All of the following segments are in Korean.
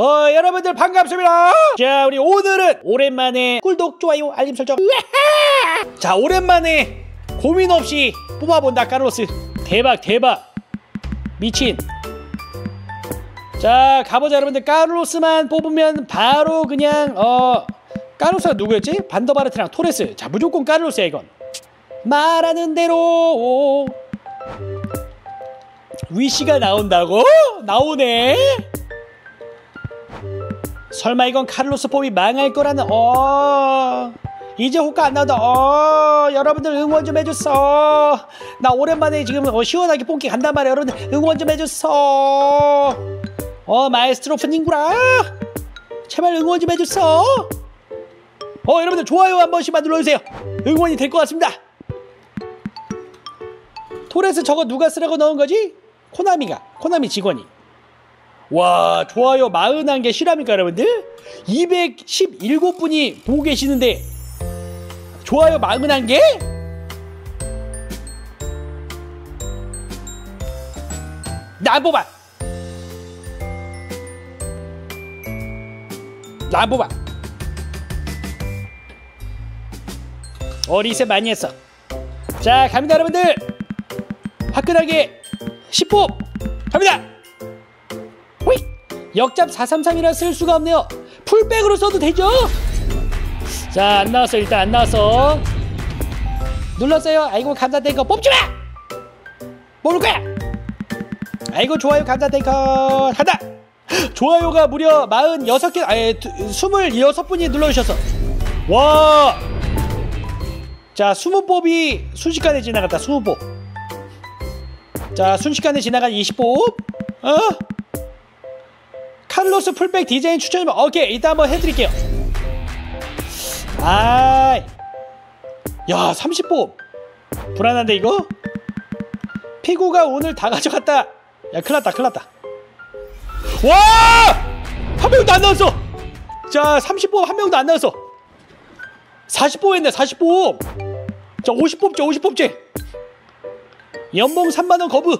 어, 여러분들 반갑습니다. 자, 우리 오늘은 오랜만에 꿀독, 좋아요, 알림 설정. 자, 오랜만에 고민 없이 뽑아본다, 카르로스. 대박, 대박. 미친. 자, 가보자, 여러분들. 카르로스만 뽑으면 바로 그냥, 어, 카르로스가 누구였지? 반더바르트랑 토레스. 자, 무조건 카르로스야, 이건. 말하는 대로. 위시가 나온다고? 나오네? 설마 이건 카를로스 뽑이 망할 거라는 어. 이제 호가 안 나온다. 어 여러분들 응원 좀 해줬어 나 오랜만에 지금 어, 시원하게 뽕기 간단 말이야. 여러분들 응원 좀 해줬어 어 마에스트로 프닝구라. 제발 응원 좀 해줬어 어 여러분들 좋아요 한 번씩만 눌러주세요. 응원이 될 것 같습니다. 토레스 저거 누가 쓰라고 넣은 거지? 코나미가. 코나미 직원이 와 좋아요. 41개 실합니까 여러분들? 217분이 보고 계시는데 좋아요 41개? 나 뽑아. 나 뽑아. 어 리셋 많이 했어. 자 갑니다 여러분들. 화끈하게 10호 갑니다 역잡 433이라 쓸 수가 없네요. 풀백으로 써도 되죠? 자 안 나왔어. 일단 안 나왔어. 눌렀어요. 아이고 감자 탱커 뽑지마! 모를 거야! 아이고 좋아요 감자 탱커. 한다! 좋아요가 무려 46개 아니 26분이 눌러주셔서 와자 20뽑이 순식간에 지나갔다. 20뽑 자 순식간에 지나간 20뽑 어? 칼로스 풀백 디자인 추천이면 오케이 이따 한번 해드릴게요. 아이. 야 30뽑 불안한데 이거? 피구가 오늘 다 가져갔다. 야 큰일났다 큰일났다. 와! 한 명도 안 나왔어. 자 30뽑 한 명도 안 나왔어. 40뽑 했네 40뽑 자 50뽑지 50뽑지 연봉 3만원 거부.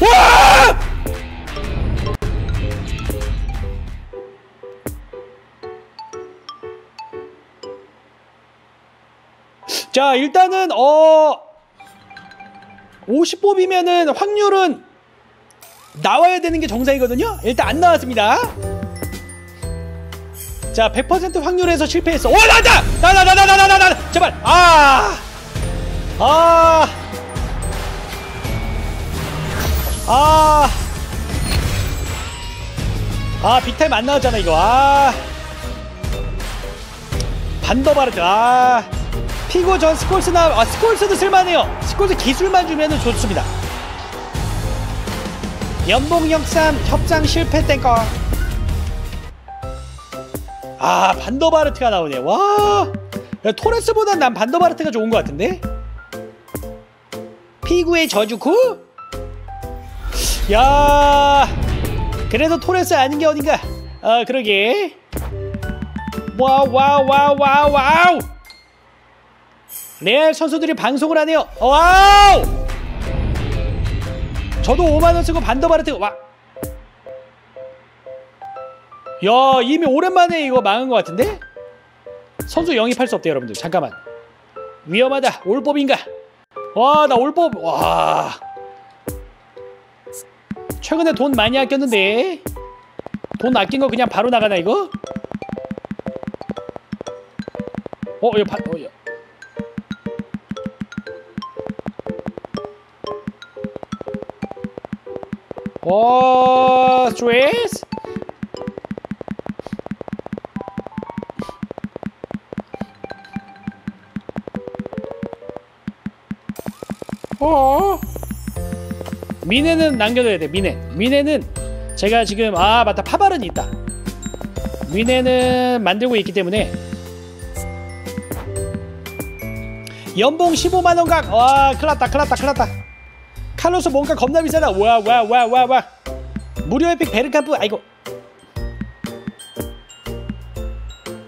와! 자 일단은 어 50뽑이면은 확률은 나와야 되는 게 정상이거든요 일단 안 나왔습니다 자 100% 확률에서 실패했어 오 나왔다 나나나나나나나 제발 아 아, 아, 아, Big Time 안 나왔잖아, 이거. 아, 반더바르트, 아, 피고 전 스콜스 나, 아, 스콜스도 쓸만해요. 스콜스 기술만 주면은 좋습니다. 연봉 협상, 협상 실패 thank you. 아, 반더바르트가 나오네. 와, 야, 토레스보단 난 반더바르트가 좋은 것 같은데? 피구의 저주쿠? 야 그래도 토레스 아닌 게 어딘가 아 그러게 와우 와우 와우 와우 와우 레알 선수들이 방송을 하네요 와우 저도 5만 원 쓰고 반더바르트 와 야, 이미 오랜만에 이거 망한 것 같은데? 선수 영입할 수 없대, 여러분들. 잠깐만. 위험하다. 올법인가? 와, 나 올법. 와. 최근에 돈 많이 아꼈는데 돈 아낀 거 그냥 바로 나가나 이거? 어, 이거 바, 어, 야. 와, 스트레스? 어? 미네는 남겨둬야 돼 미네 미네는 제가 지금 아 맞다 파발은 있다 미네는 만들고 있기 때문에 연봉 15만원 각! 와 큰일났다 큰일났다 큰일났다 칼로스 뭔가 겁나 비싸다 와 와 와 와와. 무료 Epic 베르캄프 아이고.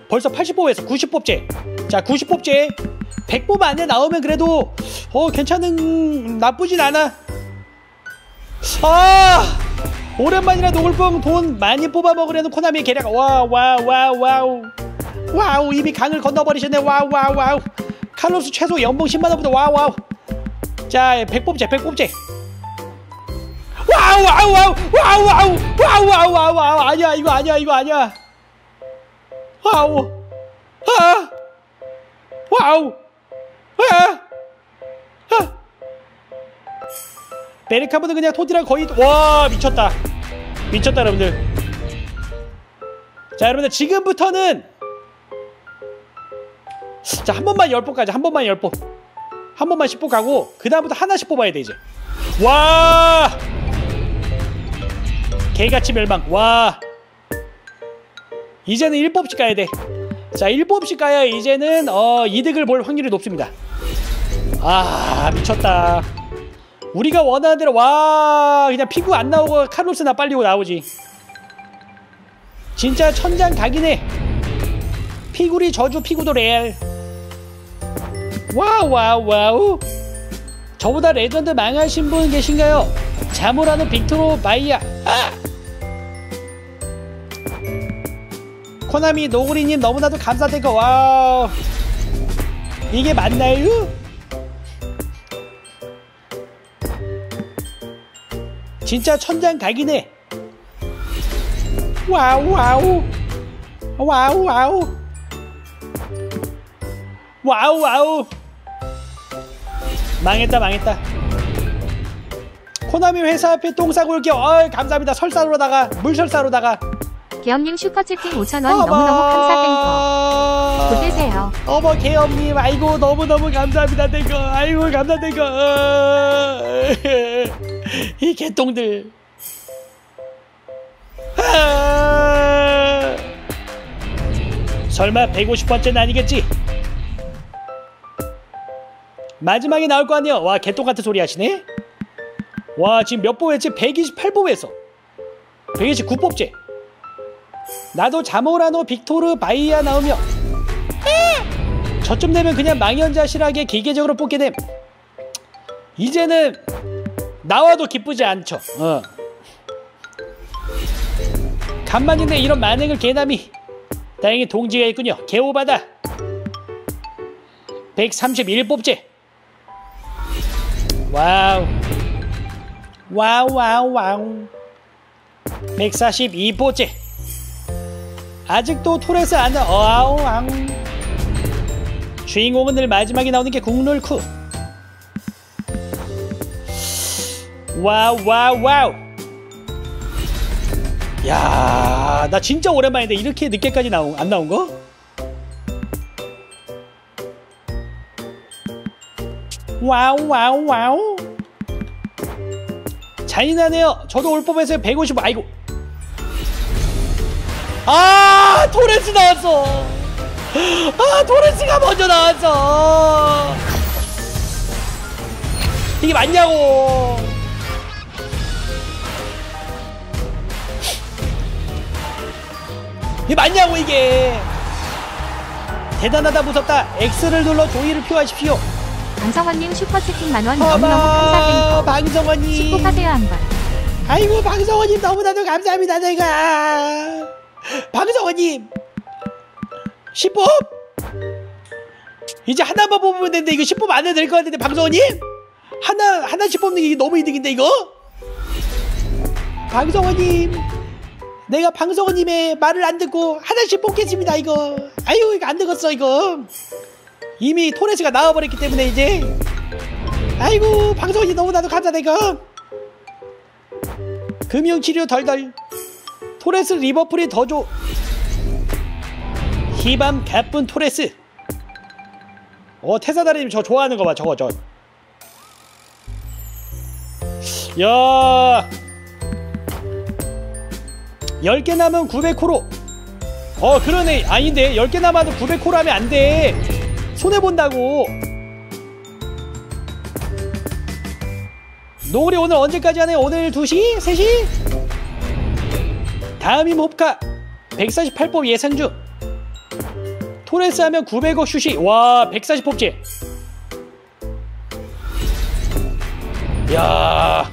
벌써 80뽑에서 90뽑제. 자 90뽑제. 100뽑 안에 나오면 그래도 어 괜찮은 나쁘진 않아. 아! 오랜만이라 노골뽕 돈 많이 뽑아 먹으려는 코나미 계략. 와와와 와우. 이미 강을 건너버리셨네. 와우 와우 와우. 칼로스 최소 연봉 10만원보다 와우 와우. 자 100 뽑자 100 뽑자 와우 와우 와우 와우 와우 와우 와우 와우 와우. 아니야 이거 아니야 이거 아니야. 와우. 아. 와우. 아, 아. 베리카브는 그냥 토디랑 거의 와 미쳤다. 미쳤다 여러분들. 자 여러분들 지금부터는 자 한 번만 열번 가자. 한 번만 열번 한 번만 10번 가고 그 다음부터 하나씩 뽑아야 돼 이제. 와 개같이 멸망. 와. 이제는 1법씩 가야 돼자 1법씩 가야 이제는 어 이득을 볼 확률이 높습니다. 아 미쳤다. 우리가 원하는 대로 와 그냥 피구 안 나오고 카로스나 빨리 고 나오지. 진짜 천장 각이네 피구리 저주 피구도 레알. 와우 와우 와우. 저보다 레전드 망하신 분 계신가요? 자모라는 빅토로 마이야. 아! 코나미 노구리님 너무나도 감사드리고 와우. 이게 맞나요? 진짜 천장 각이네. 와우 와우. 와우 와우. 와우 와우. 망했다 망했다 코나미 회사 앞에 똥 싸고 올게요 어이 감사합니다. 설사로다가 물설사로다가. 개엄님 슈퍼채팅 5,000원 너무너무 감사 thank you 보세요. 어머 개엄님. 아이고 너무너무 감사합니다. thank you 아이고 감사 thank you 이. 개똥들. 아. 설마 150번째는 아니겠지? 마지막에 나올 거 아니야. 와 개똥 같은 소리 하시네 와 지금 몇 뽑했지? 128뽑에서. 129뽑째 나도 자모라노 빅토르 바이아 나오며 저쯤 되면 그냥 망연자실하게 기계적으로 뽑게 됨. 이제는 나와도 기쁘지 않죠. 어. 간만인데 이런 만행을 개남이. 다행히 동지가 있군요. 개오바다 131뽑째 와우 와우 와우 와우. 142뽑째 아직도 토레스 안 와우 와우. 주인공은 늘 마지막에 나오는 게 국룰쿠. 와우 와우 와우. 야, 나 진짜 오랜만인데 이렇게 늦게까지 나온 안 나온 거? 와우 와우 와우 잔인하네요. 저도 올 법에서 150 아이고. 아 토레스 나왔어. 아 토레스가 먼저 나왔어. 이게 맞냐고. 이게 맞냐고 이게. 대단하다 무섭다. X를 눌러 조이를 표하십시오 방성원님 슈퍼채팅 만원 너무너무 감사 땡거 방성원님. 축복하세요 한번. 아이고 방성원님 너무나도 감사합니다 내가. 방성원님. 10법 이제 하나만 뽑으면 되는데 이거 10법 안 해도 될 것 같은데 방성원님? 하나 하나씩 뽑는 게 너무 이득인데 이거? 방성원님. 내가 방성원님의 말을 안 듣고 하나씩 뽑겠습니다 이거. 아유 이거 안 되겠어 이거 이미 토레스가 나와버렸기 때문에 이제. 아이고 방송이 너무나도 이거. 금융치료 덜덜. 토레스 리버풀이 더줘. 희밤 가쁜 토레스. 어 태사다리님 저 좋아하는 거 봐 저거 저. 야. 10개 남은 900코로. 어 그러네. 아닌데. 10개 남아도 900코로 하면 안돼 손해본다고. 노을이 오늘 언제까지 하네요? 오늘 2시? 3시? 다음임 홉카 148법 예상 중 토레스 하면 900억 슛이 와 140법째 야.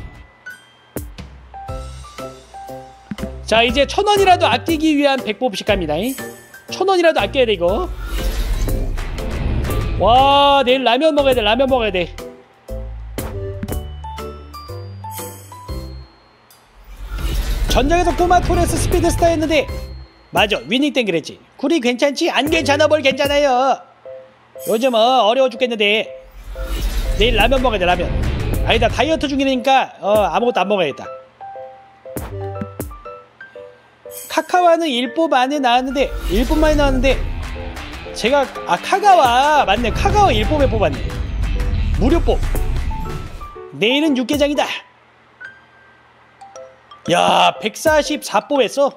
자 이제 천 원이라도 아끼기 위한 백보식 갑니다. 천 원이라도 아껴야 돼 이거 와 내일 라면 먹어야 돼 라면 먹어야 돼. 전작에서 꼬마 토레스 스피드스타 했는데 맞아 위닝 땡 그랬지. 쿨이 괜찮지? 안 괜찮아? 뭘 괜찮아요? 요즘 어, 어려워 죽겠는데. 내일 라면 먹어야 돼 라면. 아니다 다이어트 중이니까 어, 아무것도 안 먹어야겠다. 카카와는 일법 안에 나왔는데 일법만에 나왔는데 제가 아 카가와 맞네. 카가와 일법에 뽑았네. 무료법. 내일은 육개장이다. 야 144뽑 했어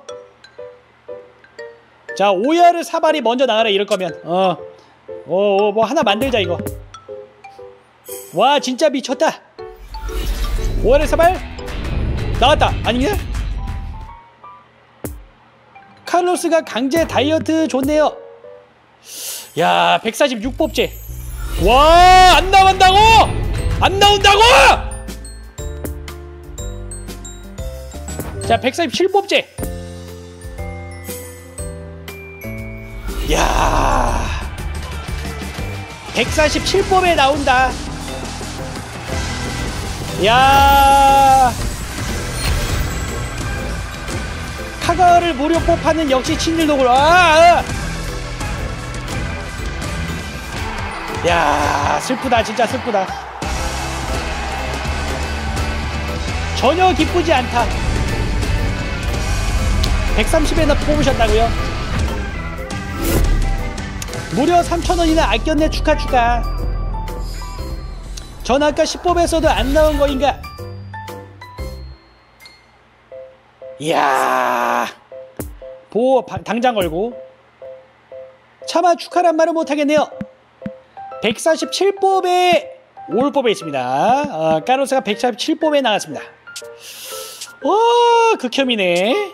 자 오야를 사발이 먼저 나가라 이럴 거면. 어 어, 어, 뭐 하나 만들자 이거. 와 진짜 미쳤다. 오야를 사발? 나왔다. 아니냐? 카를로스가 강제 다이어트 좋네요 야 146뽑제. 와 안 나온다고? 안 나온다고? 자 147뽑제. 야 147뽑에 나온다. 야 카가를 무료 뽑하는 역시 친일도굴 아, 아. 야 슬프다 진짜 슬프다. 전혀 기쁘지 않다. 130에나 뽑으셨다고요? 무려 3,000원이나 아꼈네 축하 축하. 전 아까 10법에서도 안 나온 거인가? 이야. 보호 바- 당장 걸고. 차마 축하란 말은 못하겠네요 147법에 5법에 있습니다. 어, 까로스가 147법에 나왔습니다. 오 극혐이네